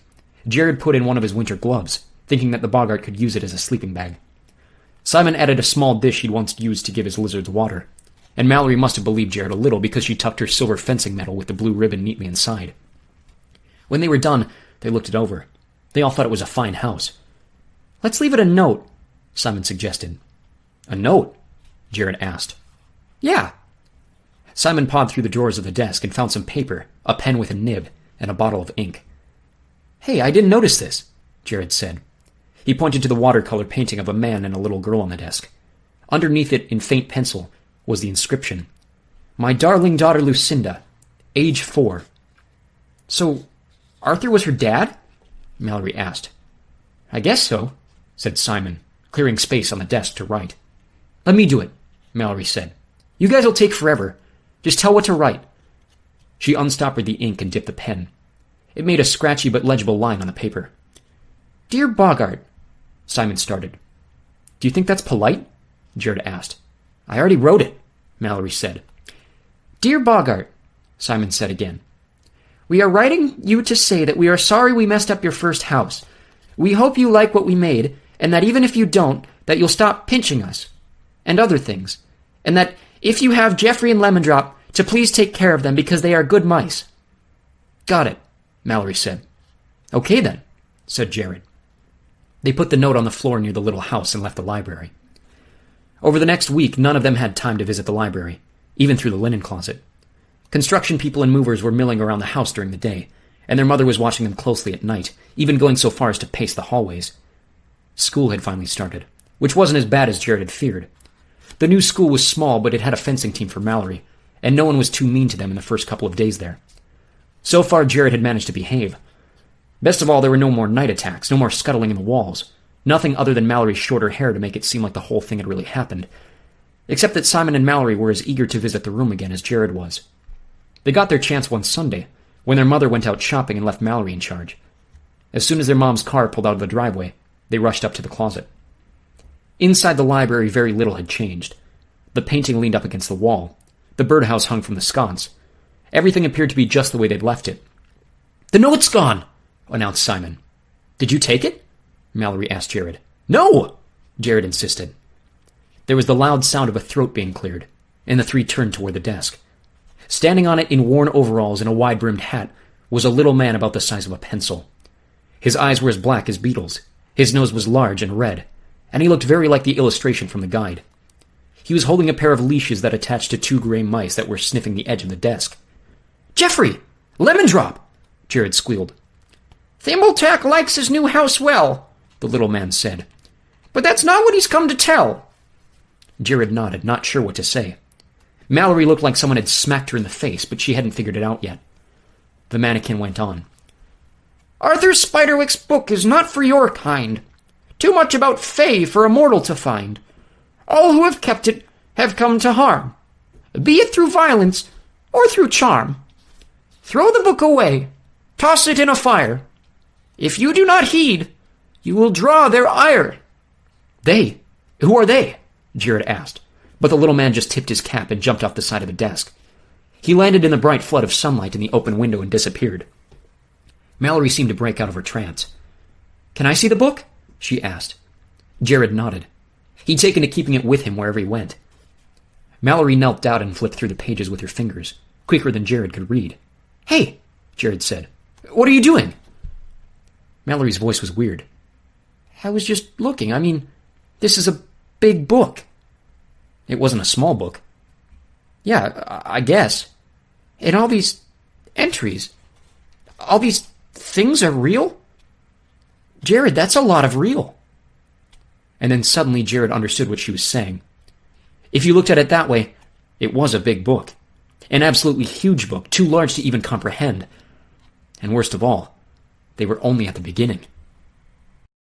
Jared put in one of his winter gloves, thinking that the Boggart could use it as a sleeping bag. Simon added a small dish he'd once used to give his lizards water, and Mallory must have believed Jared a little because she tucked her silver fencing medal with the blue ribbon neatly inside. When they were done, they looked it over. They all thought it was a fine house. Let's leave it a note, Simon suggested. A note? Jared asked. Yeah. Simon pawed through the drawers of the desk and found some paper, a pen with a nib, and a bottle of ink. Hey, I didn't notice this, Jared said. He pointed to the watercolor painting of a man and a little girl on the desk. Underneath it, in faint pencil, was the inscription My darling daughter Lucinda, age four. So, Arthur was her dad? Mallory asked. I guess so, said Simon, clearing space on the desk to write. Let me do it, Mallory said. You guys will take forever. Just tell what to write. She unstoppered the ink and dipped the pen. It made a scratchy but legible line on the paper. Dear Boggart, Simon started. Do you think that's polite? Jared asked. I already wrote it, Mallory said. Dear Boggart, Simon said again. We are writing you to say that we are sorry we messed up your first house. We hope you like what we made, and that even if you don't, that you'll stop pinching us. And other things. And that if you have Jeffrey and Lemondrop, to please take care of them because they are good mice. Got it, Mallory said. Okay then, said Jared. They put the note on the floor near the little house and left the library. Over the next week, none of them had time to visit the library, even through the linen closet. Construction people and movers were milling around the house during the day, and their mother was watching them closely at night, even going so far as to pace the hallways. School had finally started, which wasn't as bad as Jared had feared. The new school was small, but it had a fencing team for Mallory, and no one was too mean to them in the first couple of days there. So far, Jared had managed to behave. Best of all, there were no more night attacks, no more scuttling in the walls. Nothing other than Mallory's shorter hair to make it seem like the whole thing had really happened. Except that Simon and Mallory were as eager to visit the room again as Jared was. They got their chance one Sunday, when their mother went out shopping and left Mallory in charge. As soon as their mom's car pulled out of the driveway, they rushed up to the closet. Inside the library, very little had changed. The painting leaned up against the wall. The birdhouse hung from the sconce. Everything appeared to be just the way they'd left it. The note's gone, announced Simon. Did you take it? Mallory asked Jared. No! Jared insisted. There was the loud sound of a throat being cleared, and the three turned toward the desk. Standing on it in worn overalls and a wide brimmed hat was a little man about the size of a pencil. His eyes were as black as beetles, his nose was large and red, and he looked very like the illustration from the guide. He was holding a pair of leashes that attached to two gray mice that were sniffing the edge of the desk. Jeffrey! Lemon drop! Jared squealed. Thimbletack likes his new house well, the little man said. But that's not what he's come to tell. Jared nodded, not sure what to say. Mallory looked like someone had smacked her in the face, but she hadn't figured it out yet. The mannequin went on. Arthur Spiderwick's book is not for your kind. Too much about Fay for a mortal to find. All who have kept it have come to harm, be it through violence or through charm. Throw the book away, toss it in a fire. If you do not heed, you will draw their ire. They? Who are they? Jared asked but the little man just tipped his cap and jumped off the side of the desk. He landed in the bright flood of sunlight in the open window and disappeared. Mallory seemed to break out of her trance. Can I see the book? she asked. Jared nodded. He'd taken to keeping it with him wherever he went. Mallory knelt down and flipped through the pages with her fingers, quicker than Jared could read. Hey, Jared said. What are you doing? Mallory's voice was weird. I was just looking. I mean, this is a big book. It wasn't a small book. Yeah, I guess. And all these entries, all these things are real? Jared, that's a lot of real. And then suddenly Jared understood what she was saying. If you looked at it that way, it was a big book. An absolutely huge book, too large to even comprehend. And worst of all, they were only at the beginning.